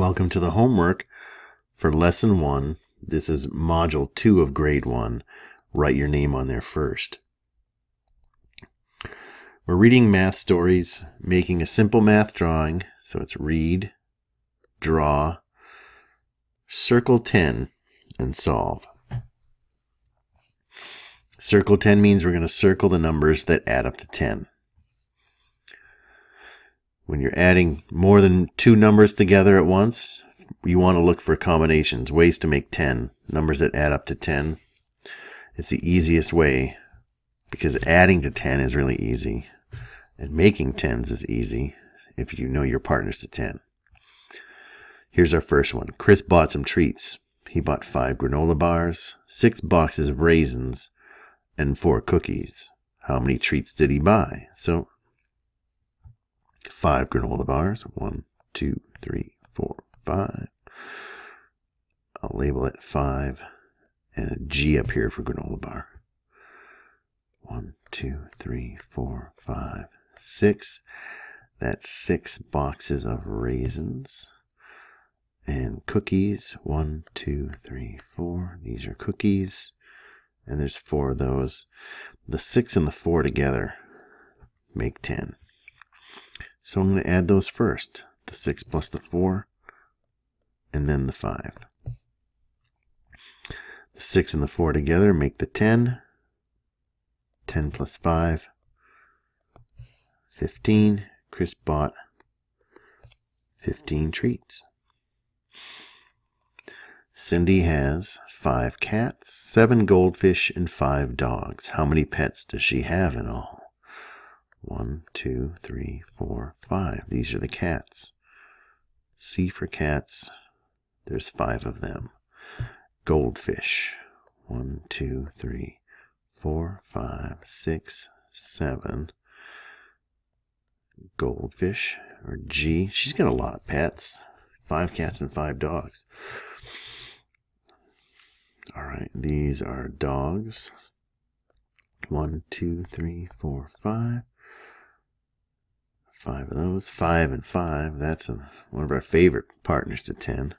Welcome to the homework for lesson one. This is module two of grade one. Write your name on there first. We're reading math stories, making a simple math drawing. So it's read, draw, circle 10, and solve. Circle 10 means we're going to circle the numbers that add up to 10. When you're adding more than two numbers together at once, you want to look for combinations, ways to make 10, numbers that add up to 10. It's the easiest way because adding to 10 is really easy. And making 10s is easy if you know your partners to 10. Here's our first one. Chris bought some treats. He bought five granola bars, six boxes of raisins, and four cookies. How many treats did he buy? So five granola bars. One, two, three, four, five. I'll label it five and a G up here for granola bar. One, two, three, four, five, six. That's six boxes of raisins and cookies. One, two, three, four. These are cookies. And there's four of those. The six and the four together make 10. So I'm going to add those first. The 6 plus the 4, and then the 5. The 6 and the 4 together make the 10. 10 plus 5, 15. Chris bought 15 treats. Cindy has five cats, seven goldfish, and five dogs. How many pets does she have in all? One, two, three, four, five. These are the cats. C for cats. There's five of them. Goldfish. One, two, three, four, five, six, seven. Goldfish, or G. She's got a lot of pets. Five cats and five dogs. All right, these are dogs. One, two, three, four, five. Five of those. Five and five. That's a, one of our favorite partners to 10.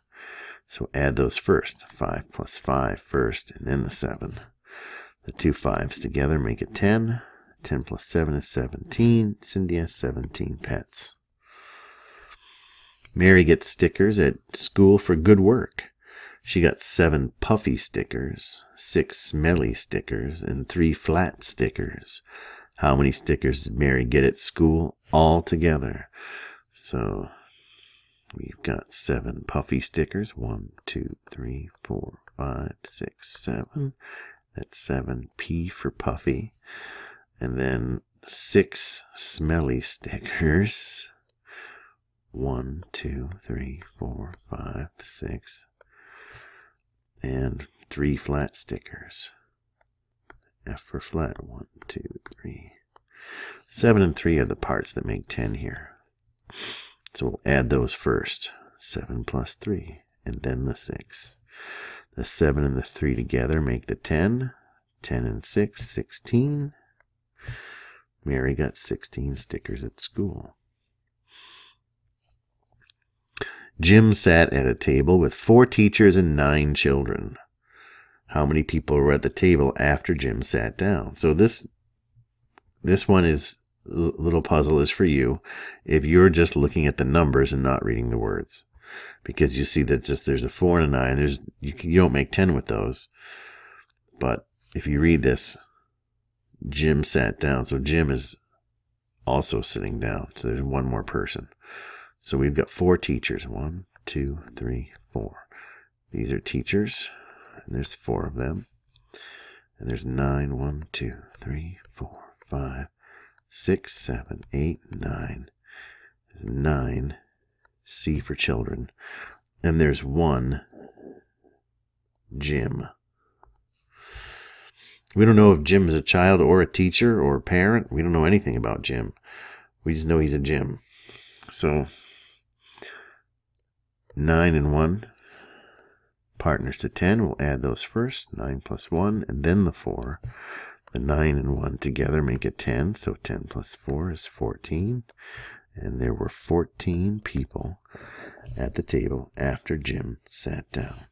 So add those first. Five plus five first, and then the seven. The two fives together make it 10. 10 plus 7 is 17. Cindy has 17 pets. Mary gets stickers at school for good work. She got seven puffy stickers, six smelly stickers, and three flat stickers. How many stickers did Mary get at school all together? So we've got seven puffy stickers. One, two, three, four, five, six, seven. That's seven P for puffy. And then six smelly stickers. One, two, three, four, five, six. And three flat stickers. F for flat. One, two, three. Seven and three are the parts that make ten here. So we'll add those first. Seven plus three, and then the six. The seven and the three together make the ten. Ten and six, sixteen. Mary got 16 stickers at school. Jim sat at a table with four teachers and nine children how many people were at the table after Jim sat down. So this this one is little puzzle is for you if you're just looking at the numbers and not reading the words. Because you see that just there's a 4 and a 9 there's you, you don't make 10 with those. But if you read this Jim sat down. So Jim is also sitting down. So there's one more person. So we've got four teachers. One two three four. These are teachers and there's four of them. And there's nine, one, two, three, four, five, six, seven, eight, nine. There's nine C for children. And there's one Jim. We don't know if Jim is a child or a teacher or a parent. We don't know anything about Jim. We just know he's a Jim. So, nine and one partners to 10. We'll add those first, 9 plus 1, and then the 4. The 9 and 1 together make it 10, so 10 plus 4 is 14. and there were 14 people at the table after Jim sat down.